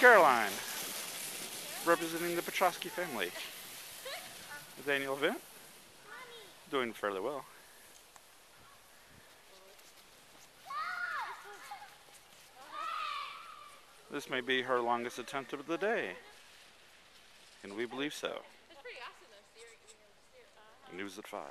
Caroline, representing the Petrowski family. Daniel Vint, doing fairly well. This may be her longest attempt of the day. And we believe so. News at 5.